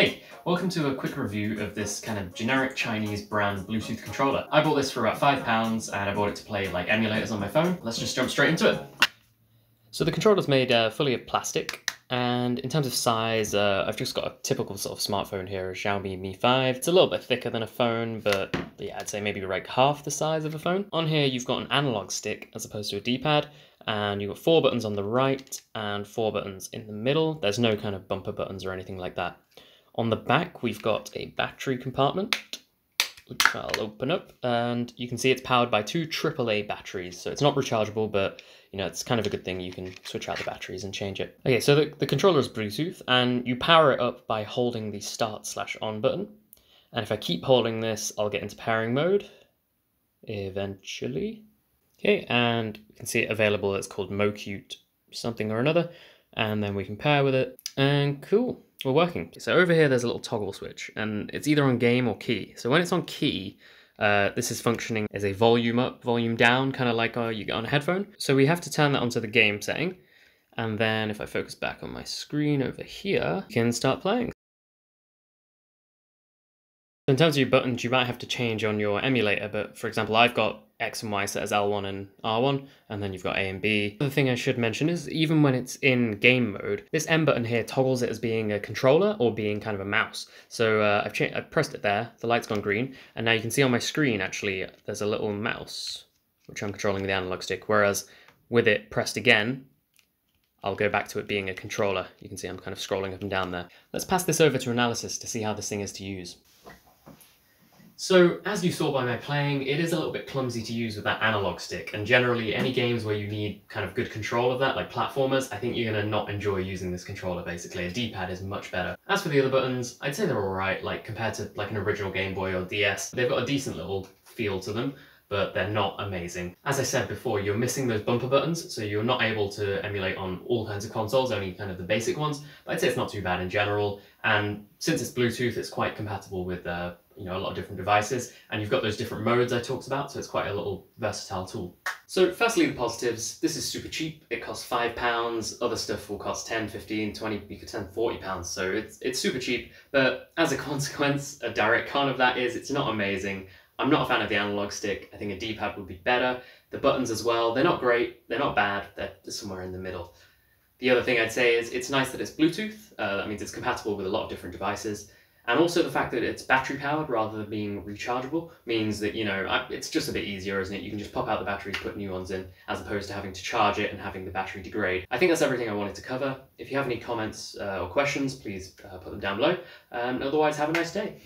Hey, welcome to a quick review of this kind of generic Chinese brand Bluetooth controller. I bought this for about five pounds and I bought it to play like emulators on my phone. Let's just jump straight into it. So the controller's made uh, fully of plastic and in terms of size, uh, I've just got a typical sort of smartphone here, a Xiaomi Mi 5. It's a little bit thicker than a phone, but yeah, I'd say maybe like half the size of a phone. On here, you've got an analog stick as opposed to a D-pad, and you've got four buttons on the right and four buttons in the middle. There's no kind of bumper buttons or anything like that. On the back, we've got a battery compartment, which I'll open up, and you can see it's powered by two AAA batteries. So it's not rechargeable, but you know, it's kind of a good thing. You can switch out the batteries and change it. Okay, so the, the controller is Bluetooth, and you power it up by holding the start slash on button. And if I keep holding this, I'll get into pairing mode eventually. Okay, and you can see it available. It's called MoCute something or another. And then we can pair with it. And cool, we're working. So over here, there's a little toggle switch and it's either on game or key. So when it's on key, uh, this is functioning as a volume up, volume down, kind of like uh, you get on a headphone. So we have to turn that onto the game setting. And then if I focus back on my screen over here, you can start playing. In terms of your buttons, you might have to change on your emulator, but for example, I've got X and Y set as L1 and R1, and then you've got A and B. The thing I should mention is even when it's in game mode, this M button here toggles it as being a controller or being kind of a mouse. So uh, I've, I've pressed it there, the light's gone green, and now you can see on my screen actually there's a little mouse, which I'm controlling with the analog stick, whereas with it pressed again, I'll go back to it being a controller. You can see I'm kind of scrolling up and down there. Let's pass this over to analysis to see how this thing is to use. So, as you saw by my playing, it is a little bit clumsy to use with that analog stick, and generally any games where you need kind of good control of that, like platformers, I think you're going to not enjoy using this controller basically. A D-pad is much better. As for the other buttons, I'd say they're alright, like compared to like an original Game Boy or DS. They've got a decent little feel to them, but they're not amazing. As I said before, you're missing those bumper buttons, so you're not able to emulate on all kinds of consoles, only kind of the basic ones, but I'd say it's not too bad in general, and since it's Bluetooth, it's quite compatible with uh, you know, a lot of different devices, and you've got those different modes I talked about, so it's quite a little versatile tool. So firstly, the positives, this is super cheap. It costs five pounds. Other stuff will cost 10, 15, 20, you could spend 40 pounds. So it's, it's super cheap, but as a consequence, a direct con of that is it's not amazing. I'm not a fan of the analog stick. I think a D-pad would be better. The buttons as well, they're not great, they're not bad, they're somewhere in the middle. The other thing I'd say is it's nice that it's Bluetooth. Uh, that means it's compatible with a lot of different devices. And also the fact that it's battery powered rather than being rechargeable means that, you know, it's just a bit easier, isn't it? You can just pop out the batteries, put new ones in, as opposed to having to charge it and having the battery degrade. I think that's everything I wanted to cover. If you have any comments uh, or questions, please uh, put them down below. And otherwise, have a nice day.